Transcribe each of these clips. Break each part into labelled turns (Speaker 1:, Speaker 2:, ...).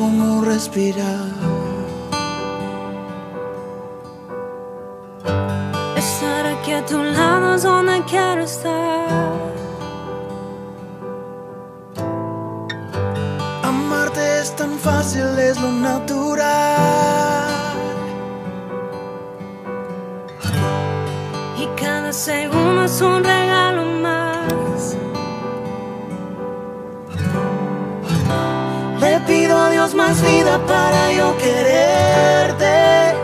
Speaker 1: como respirar.
Speaker 2: Estar aquí a tu lado es donde quiero estar.
Speaker 1: Amarte es tan fácil, es lo natural.
Speaker 2: Y cada segundo es un más
Speaker 1: vida para yo quererte.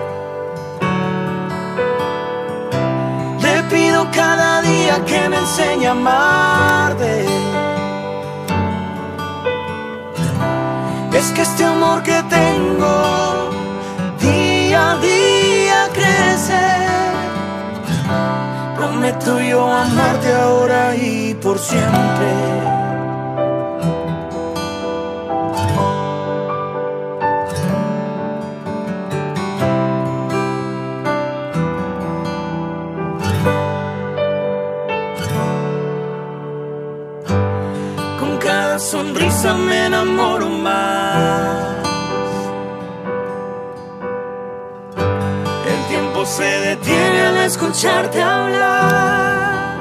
Speaker 1: Le pido cada día que me enseñe a amarte. Es que este amor que tengo día a día crece. Prometo yo amarte ahora y por siempre. Me enamoro más. El tiempo se detiene al escucharte hablar.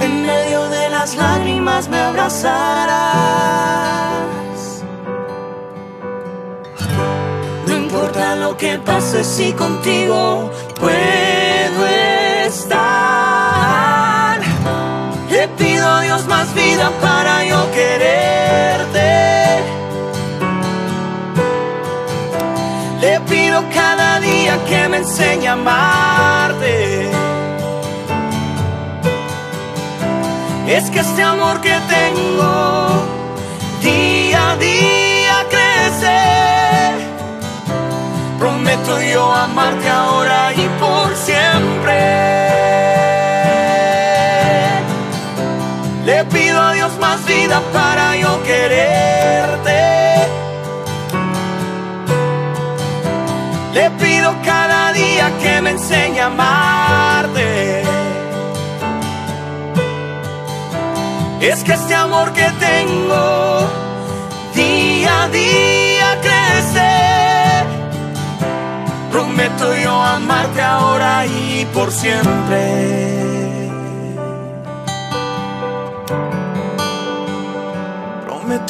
Speaker 1: En medio de las lágrimas me abrazarás. No importa lo que pase si contigo puedo estar. Vida para yo quererte. Le pido cada día que me enseñe a amarte. Es que este amor que tengo día a día crece. Prometo yo amarte ahora y por siempre. Para yo quererte. Le pido cada día que me enseñe a amarte. Es que este amor que tengo día a día crece. Prometo yo amarte ahora y por siempre.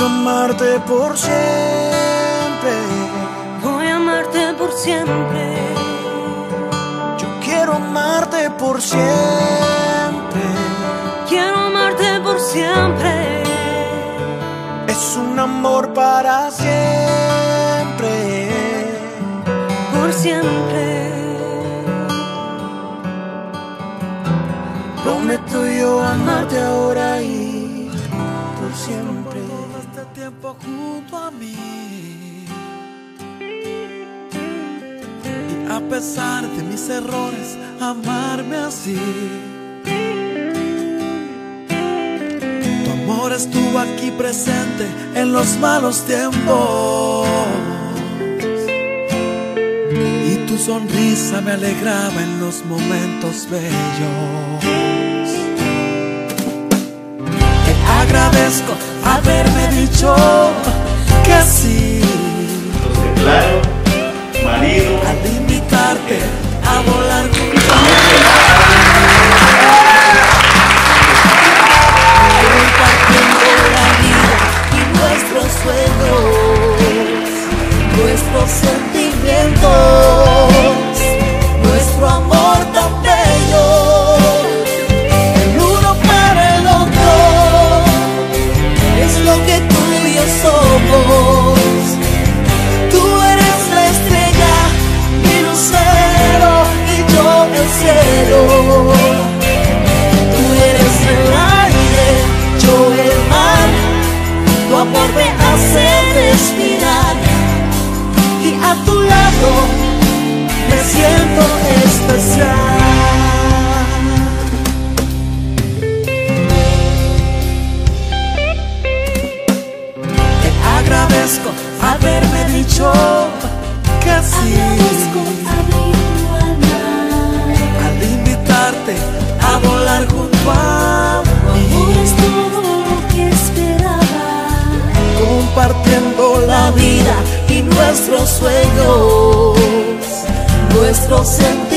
Speaker 1: Amarte por siempre.
Speaker 2: Voy a amarte por siempre.
Speaker 1: Yo quiero amarte por siempre.
Speaker 2: Quiero amarte por siempre.
Speaker 1: Es un amor para siempre.
Speaker 2: Por siempre.
Speaker 1: Prometo yo amarte ahora y
Speaker 3: a mí. Y a pesar de mis errores, amarme así. Tu amor estuvo aquí presente en los malos tiempos. Y tu sonrisa me alegraba en los momentos bellos. Te agradezco haberme dicho Te agradezco haberme dicho que sí. Agradezco abrir tu alma al invitarte a volar juntos.
Speaker 2: Amor es todo lo que esperaba
Speaker 4: compartiendo la vida y
Speaker 2: nuestros sueños, nuestros
Speaker 3: sentimientos.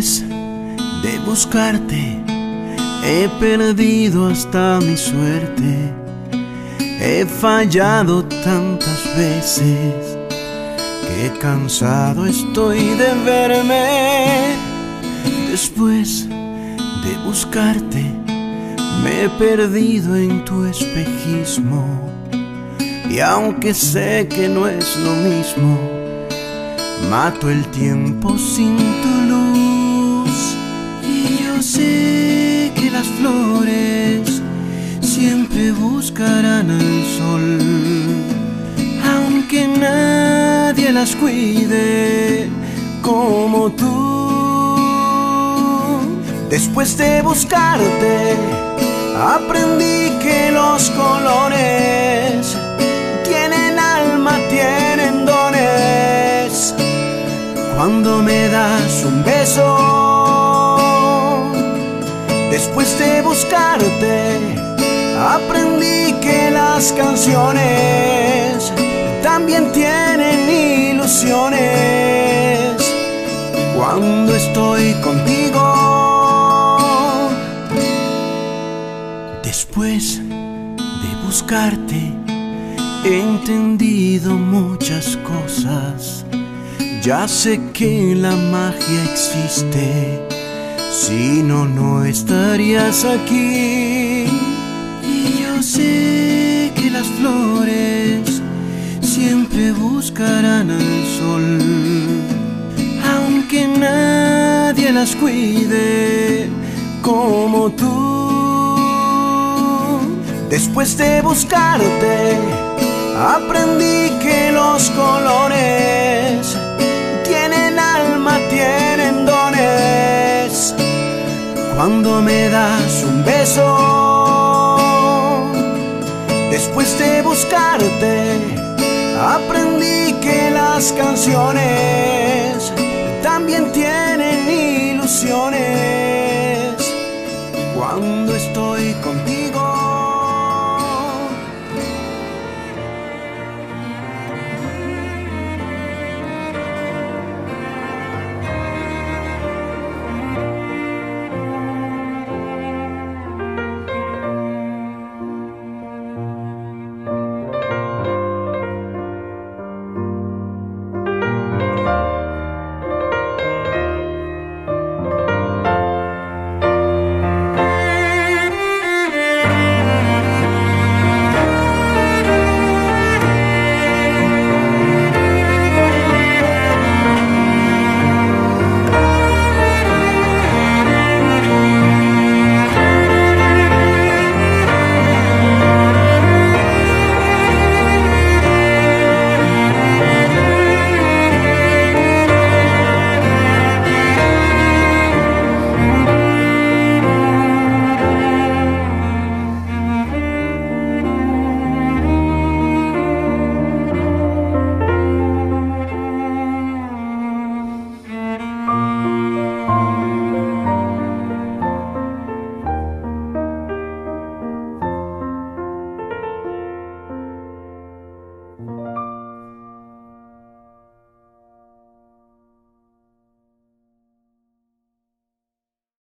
Speaker 5: Después de buscarte, he perdido hasta mi suerte. He fallado tantas veces que cansado estoy de verme. Después de buscarte, me he perdido en tu espejismo. Y aunque sé que no es lo mismo, Mato el tiempo sin tu sé que las flores siempre buscarán al sol, aunque nadie las cuide como tú. Después de buscarte, aprendí que los colores tienen alma, tienen dones cuando me das un beso. Después de buscarte, aprendí que las canciones también tienen ilusiones. Cuando estoy contigo, después de buscarte, he entendido muchas cosas. Ya sé que la magia existe, si no, no estarías aquí. Y yo sé que las flores siempre buscarán al sol, aunque nadie las cuide como tú. Después de buscarte, aprendí que los colores Cuando me das un beso, después de buscarte, aprendí que las canciones también tienen ilusiones. Cuando